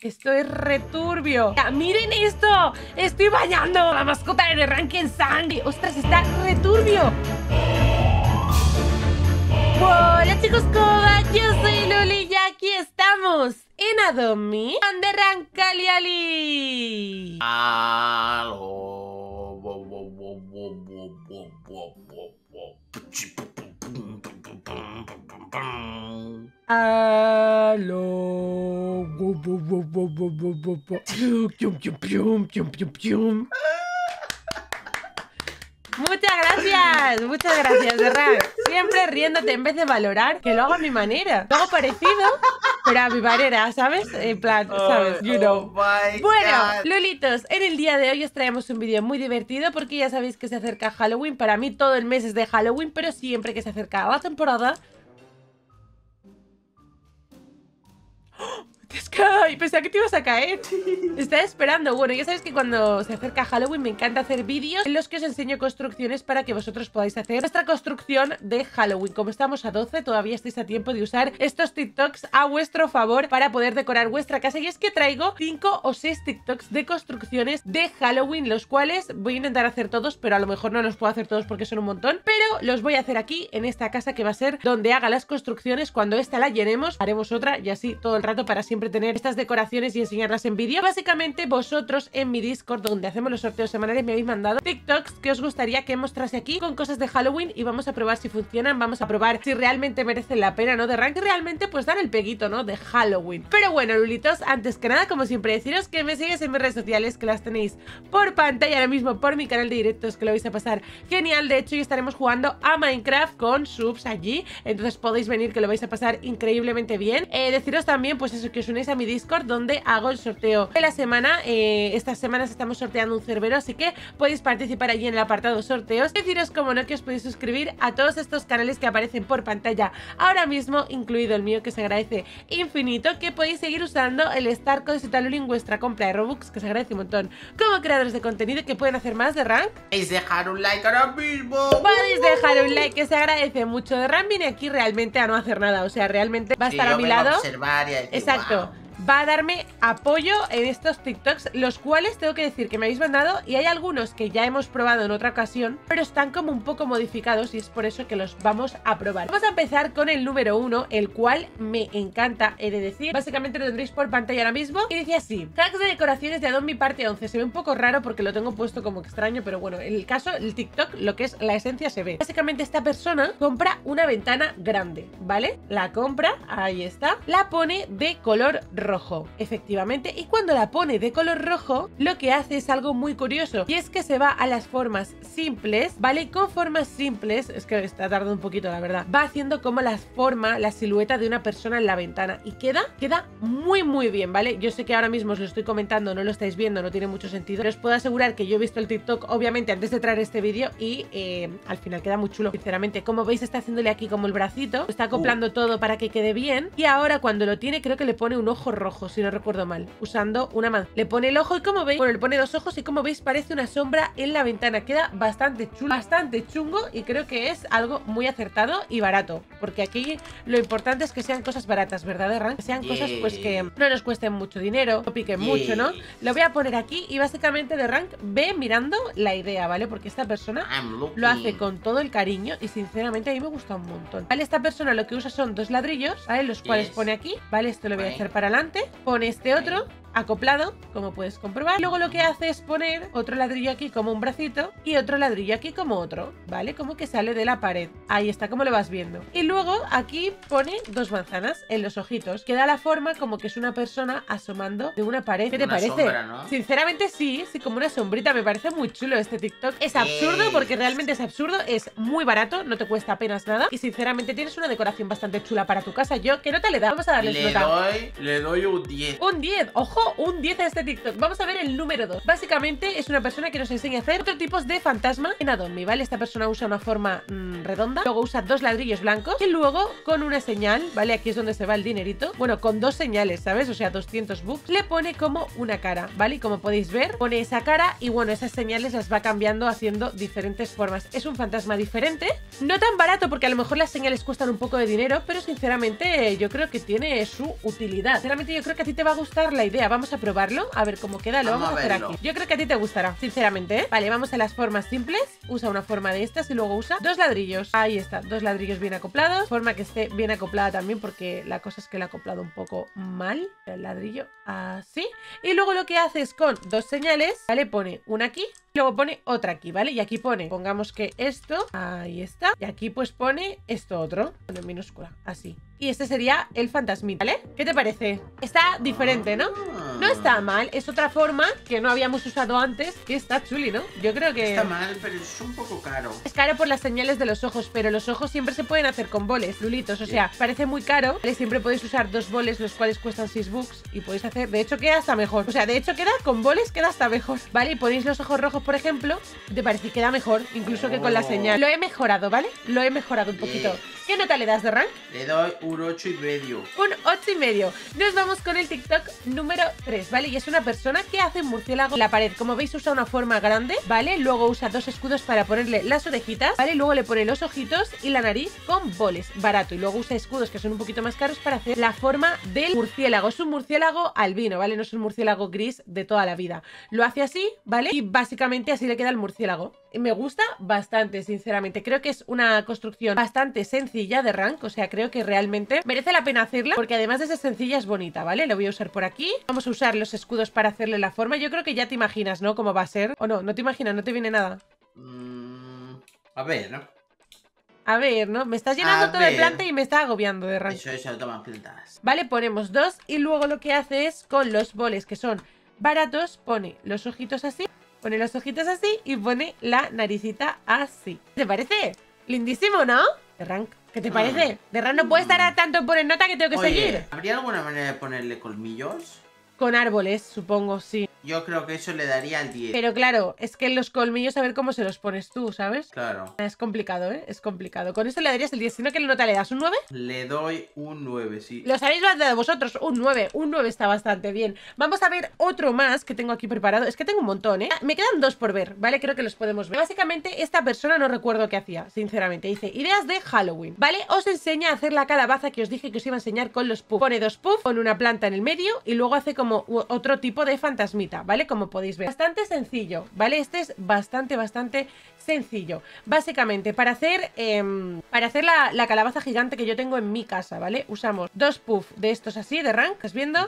Esto es returbio. ¡Miren esto! ¡Estoy bañando la mascota de Rank en sangre! ¡Ostras, está returbio! Hola chicos, ¿cómo Yo soy Luli y aquí estamos en Adomi de Rancaliali. Aló. Muchas gracias, muchas gracias, de Siempre riéndote en vez de valorar, que lo hago a mi manera. Lo hago parecido, pero a mi manera, ¿sabes? En plan, ¿sabes? You know. bueno, Lulitos, en el día de hoy os traemos un vídeo muy divertido porque ya sabéis que se acerca Halloween. Para mí todo el mes es de Halloween, pero siempre que se acerca la temporada ¡Ay! Pensaba que te ibas a caer. Estaba esperando. Bueno, ya sabéis que cuando se acerca Halloween me encanta hacer vídeos en los que os enseño construcciones para que vosotros podáis hacer vuestra construcción de Halloween. Como estamos a 12, todavía estáis a tiempo de usar estos TikToks a vuestro favor para poder decorar vuestra casa. Y es que traigo 5 o 6 TikToks de construcciones de Halloween, los cuales voy a intentar hacer todos, pero a lo mejor no los puedo hacer todos porque son un montón. Pero los voy a hacer aquí, en esta casa que va a ser donde haga las construcciones. Cuando esta la llenemos, haremos otra y así todo el rato para siempre tener estas decoraciones y enseñarlas en vídeo. Básicamente vosotros en mi Discord, donde hacemos los sorteos semanales, me habéis mandado TikToks que os gustaría que mostrase aquí con cosas de Halloween y vamos a probar si funcionan, vamos a probar si realmente merecen la pena, ¿no? De rank realmente pues dan el peguito, ¿no? De Halloween. Pero bueno, Lulitos, antes que nada, como siempre, deciros que me sigues en mis redes sociales, que las tenéis por pantalla ahora mismo, por mi canal de directos, que lo vais a pasar genial. De hecho, hoy estaremos jugando a Minecraft con subs allí, entonces podéis venir que lo vais a pasar increíblemente bien. Eh, deciros también, pues eso, que os unéis a mi Discord donde hago el sorteo de la semana. Eh, estas semanas estamos sorteando un cerbero, así que podéis participar allí en el apartado sorteos. Deciros, como no, que os podéis suscribir a todos estos canales que aparecen por pantalla ahora mismo, incluido el mío, que se agradece infinito, que podéis seguir usando el Star Code en vuestra compra de Robux, que se agradece un montón. Como creadores de contenido que pueden hacer más de rank. Podéis dejar un like ahora mismo. Podéis dejar un like, que se agradece mucho. De rank viene aquí realmente a no hacer nada, o sea, realmente va a estar a mi lado. observar y Exacto va a darme apoyo en estos TikToks, los cuales tengo que decir que me habéis mandado y hay algunos que ya hemos probado en otra ocasión, pero están como un poco modificados y es por eso que los vamos a probar. Vamos a empezar con el número uno, el cual me encanta, he de decir. Básicamente lo tendréis por pantalla ahora mismo y dice así, Tags de decoraciones de Adobe parte 11. Se ve un poco raro porque lo tengo puesto como extraño, pero bueno, en el caso, el TikTok, lo que es la esencia se ve. Básicamente esta persona compra una ventana grande, ¿vale? La compra, ahí está, la pone de color rojo rojo, efectivamente, y cuando la pone de color rojo, lo que hace es algo muy curioso, y es que se va a las formas simples, ¿vale? con formas simples, es que está tardando un poquito, la verdad, va haciendo como la forma, la silueta de una persona en la ventana, y queda, queda muy, muy bien, ¿vale? Yo sé que ahora mismo os lo estoy comentando, no lo estáis viendo, no tiene mucho sentido, pero os puedo asegurar que yo he visto el TikTok, obviamente, antes de traer este vídeo, y eh, al final queda muy chulo, sinceramente. Como veis, está haciéndole aquí como el bracito, está acoplando uh. todo para que quede bien, y ahora cuando lo tiene, creo que le pone un ojo rojo, si no recuerdo mal, usando una mano. Le pone el ojo y como veis, bueno, le pone dos ojos y como veis parece una sombra en la ventana. Queda bastante chulo, bastante chungo y creo que es algo muy acertado y barato. Porque aquí lo importante es que sean cosas baratas, ¿verdad, Ran? Que sean cosas pues que no nos cuesten mucho dinero, no piquen mucho, ¿no? Lo voy a poner aquí y básicamente de Rank ve mirando la idea, ¿vale? Porque esta persona lo hace con todo el cariño y sinceramente a mí me gusta un montón. ¿Vale? Esta persona lo que usa son dos ladrillos, ¿vale? Los cuales pone aquí, ¿vale? Esto lo voy a hacer para adelante pone este otro acoplado, como puedes comprobar. Luego lo que hace es poner otro ladrillo aquí como un bracito y otro ladrillo aquí como otro, ¿vale? Como que sale de la pared. Ahí está, como lo vas viendo. Y luego aquí pone dos manzanas en los ojitos, que da la forma como que es una persona asomando de una pared. ¿Qué te parece? Sinceramente sí, sí, como una sombrita. Me parece muy chulo este TikTok. Es absurdo porque realmente es absurdo, es muy barato, no te cuesta apenas nada y sinceramente tienes una decoración bastante chula para tu casa. Yo, ¿qué nota le da? Vamos a darle le Doy, le doy un 10. Un 10, ojo, un 10 a este TikTok. Vamos a ver el número 2. Básicamente es una persona que nos enseña a hacer otro tipo de fantasma en Adobe, ¿vale? Esta persona usa una forma mm, redonda, luego usa dos ladrillos blancos y luego con una señal, ¿vale? Aquí es donde se va el dinerito. Bueno, con dos señales, ¿sabes? O sea, 200 bucks. Le pone como una cara, ¿vale? Y como podéis ver, pone esa cara y bueno, esas señales las va cambiando haciendo diferentes formas. Es un fantasma diferente, no tan barato porque a lo mejor las señales cuestan un poco de dinero, pero sinceramente yo creo que tiene su utilidad. Sinceramente yo creo que a ti te va a gustar la idea mira, vamos a probarlo, a ver cómo queda, lo vamos, Vamos a a hacer aquí. Yo creo que a ti te gustará, sinceramente, ¿eh? Vale, vamos a las formas simples. Usa una forma de estas y luego usa dos ladrillos. Ahí está, dos ladrillos bien acoplados. Forma que esté bien acoplada también porque la cosa es que la he acoplado un poco mal. El ladrillo así. Y luego lo que hace es con dos señales, ¿vale? Pone una aquí, luego pone otra aquí, ¿vale? Y aquí pone, pongamos que esto, ahí está. Y aquí pues pone esto otro, en minúscula, así. Y este sería el fantasmita, ¿vale? ¿Qué te parece? Está diferente, ¿no? Ah. No está mal, es otra forma que no habíamos usado antes, que está chuli, ¿no? Yo creo que... Está mal, pero es un poco caro. Es caro por las señales de los ojos, pero los ojos siempre se pueden hacer con boles, lulitos. O sea, parece muy caro. ¿vale? Siempre podéis usar dos boles, los cuales cuestan 6 bucks. Y podéis hacer. De hecho, queda hasta mejor. O sea, de hecho, queda con boles, queda hasta mejor. ¿Vale? Y ponéis los ojos rojos, por ejemplo. Te parece que queda mejor, incluso que con la Oh. señal. Lo he mejorado, ¿vale? Lo he mejorado un poquito. ¿Qué nota le das de rank? Le doy un 8 y medio. Un 8 y medio. Nos vamos con el TikTok número 3, ¿vale? Y es una persona que hace un murciélago en la pared. Como veis, usa una forma grande, ¿vale? Luego usa dos escudos para ponerle las orejitas, ¿vale? Luego le pone los ojitos y la nariz con boles, barato. Y luego usa escudos que son un poquito más caros para hacer la forma del murciélago. Es un murciélago albino, ¿vale? No es un murciélago gris de toda la vida. Lo hace así, ¿vale? Y básicamente así le queda el murciélago. Me gusta bastante, sinceramente. Creo que es una construcción bastante sencilla de rank. O sea, creo que realmente merece la pena hacerla. Porque además de ser sencilla, es bonita, ¿vale? Lo voy a usar por aquí. Vamos a usar los escudos para hacerle la forma. Yo creo que ya te imaginas, ¿no? Cómo va a ser. O no, no te imaginas, no te viene nada. Mm, a ver, ¿no? A ver, ¿no? Me estás llenando A todo de ver. planta y me está agobiando de rank. Eso, eso, toma plantas. Vale, ponemos dos y luego lo que hace es con los boles que son baratos, pone los ojitos así, pone los ojitos así y pone la naricita así. ¿Te parece? Lindísimo, ¿no? De rank. ¿Qué te Ah. parece? De rank no puedes estar a tanto por nota que tengo que Oye, seguir. ¿habría alguna manera de ponerle colmillos? Con árboles, supongo, sí. Yo creo que eso le daría el 10. Pero claro, es que los colmillos a ver cómo se los pones tú, ¿sabes? Claro. Es complicado, ¿eh? Es complicado. Con esto le darías el 10, sino que le nota le das un 9. Le doy un 9, sí. Los habéis dado vosotros, un 9. Un 9 está bastante bien. Vamos a ver otro más que tengo aquí preparado. Es que tengo un montón, ¿eh? Me quedan dos por ver, ¿vale? Creo que los podemos ver. Básicamente, esta persona no recuerdo qué hacía, sinceramente. Dice, ideas de Halloween, ¿vale? Os enseña a hacer la calabaza que os dije que os iba a enseñar con los puffs. Pone dos puffs, pone una planta en el medio y luego hace como otro tipo de fantasmita, ¿vale? Como podéis ver. Bastante sencillo, ¿vale? Este es bastante, bastante sencillo. Básicamente, para hacer, em, para hacer la, la calabaza gigante que yo tengo en mi casa, ¿vale? Usamos dos puffs de estos así, de rank, ¿estás viendo?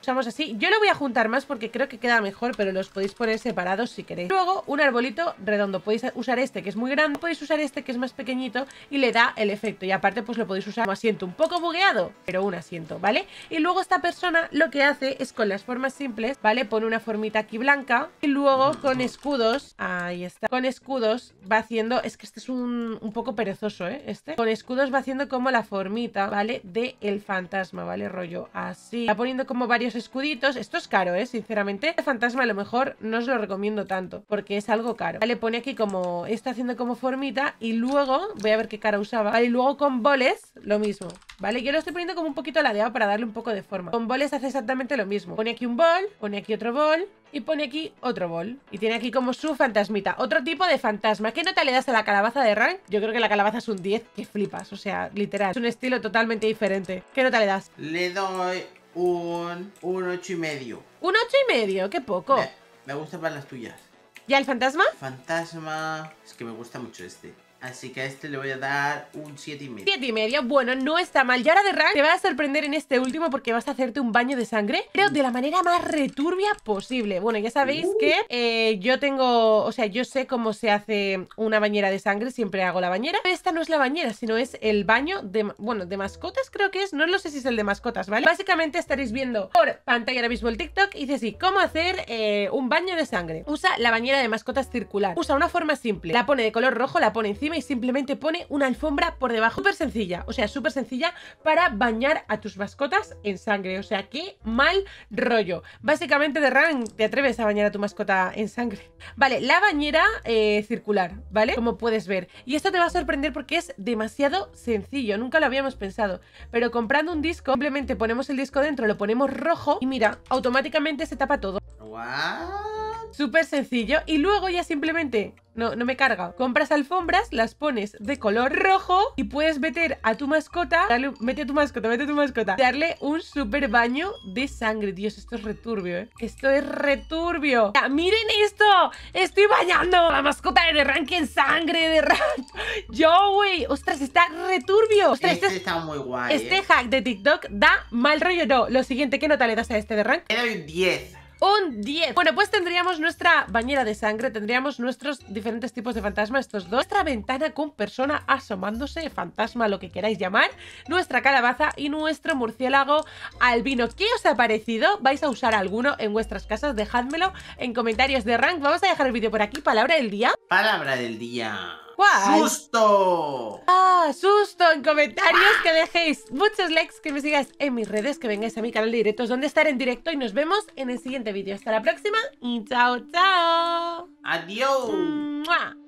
Usamos así. Yo lo voy a juntar más porque creo que queda mejor, pero los podéis poner separados si queréis. Luego, un arbolito redondo. Podéis usar este que es muy grande, podéis usar este que es más pequeñito y le da el efecto. Y aparte, pues lo podéis usar como asiento un poco bugueado, pero un asiento, ¿vale? Y luego esta persona lo que hace es con las formas simples, ¿vale? Pone una formita aquí blanca y luego con escudos, ahí está, con escudos va haciendo, es que este es un, un poco perezoso, ¿eh? Este, con escudos va haciendo como la formita, ¿vale? De el fantasma, ¿vale? Rollo así. Va poniendo como varios escuditos. Esto es caro, ¿eh? Sinceramente. Este fantasma a lo mejor no os lo recomiendo tanto, porque es algo caro. Vale, pone aquí como, está haciendo como formita y luego, voy a ver qué cara usaba, ¿vale? Y luego con boles, lo mismo, ¿vale? Yo lo estoy poniendo como un poquito ladeado para darle un poco de forma. Con boles hace exactamente lo mismo. Pone aquí un bol, pone aquí otro bol y pone aquí otro bol. Y tiene aquí como su fantasmita. Otro tipo de fantasma. ¿Qué nota le das a la calabaza de rank? Yo creo que la calabaza es un 10, que flipas. O sea, literal. Es un estilo totalmente diferente. ¿Qué nota le das? Le doy un, un 8 y medio. Un 8 y medio, qué poco. Me, me gustan más las tuyas. ¿Ya el fantasma? Fantasma. Es que me gusta mucho este. Así que a este le voy a dar un 7 y medio. 7 y medio, bueno, no está mal. Y ahora de rank te va a sorprender en este último porque vas a hacerte un baño de sangre, pero de la manera más returbia posible. Bueno, ya sabéis Uh. que eh, yo tengo, o sea, yo sé cómo se hace una bañera de sangre, siempre hago la bañera. Pero esta no es la bañera, sino es el baño de, bueno, de mascotas creo que es, no lo sé si es el de mascotas, ¿vale? Básicamente estaréis viendo por pantalla ahora mismo el TikTok y dice así, ¿cómo hacer eh, un baño de sangre? Usa la bañera de mascotas circular, usa una forma simple, la pone de color rojo, la pone encima y simplemente pone una alfombra por debajo. Súper sencilla, o sea, súper sencilla para bañar a tus mascotas en sangre. O sea, qué mal rollo. Básicamente de Ran te atreves a bañar a tu mascota en sangre. Vale, la bañera eh, circular, ¿vale? Como puedes ver. Y esto te va a sorprender porque es demasiado sencillo. Nunca lo habíamos pensado. Pero comprando un disco, simplemente ponemos el disco dentro, lo ponemos rojo y mira, automáticamente se tapa todo. What? Súper sencillo. Y luego ya simplemente no, no me carga. Compras alfombras, las pones de color rojo y puedes meter a tu mascota, darle, mete a tu mascota, mete a tu mascota, darle un super baño de sangre. Dios, esto es returbio, ¿eh? Esto es returbio. ¡Miren esto! ¡Estoy bañando la mascota de rank en sangre de rank! ¡Yo, güey! ¡Ostras, está returbio! ¡Ostras, este, este está muy guay. Este ¿eh? hack de TikTok da mal rollo. No, lo siguiente, ¿qué nota le das a este de rank? Le doy un 10. Un 10. Bueno, pues tendríamos nuestra bañera de sangre, tendríamos nuestros diferentes tipos de fantasma, estos dos. Nuestra ventana con persona asomándose, fantasma, lo que queráis llamar. Nuestra calabaza y nuestro murciélago albino. ¿Qué os ha parecido? ¿Vais a usar alguno en vuestras casas? Dejádmelo en comentarios de rank. Vamos a dejar el vídeo por aquí. Palabra del día. Palabra del día. ¿Cuál? ¡Susto! ¡Ah! ¡Susto! En comentarios que dejéis muchos likes, que me sigáis en mis redes, que vengáis a mi canal de directos donde estar en directo y nos vemos en el siguiente vídeo. Hasta la próxima y chao, chao. ¡Adiós! ¡Mua!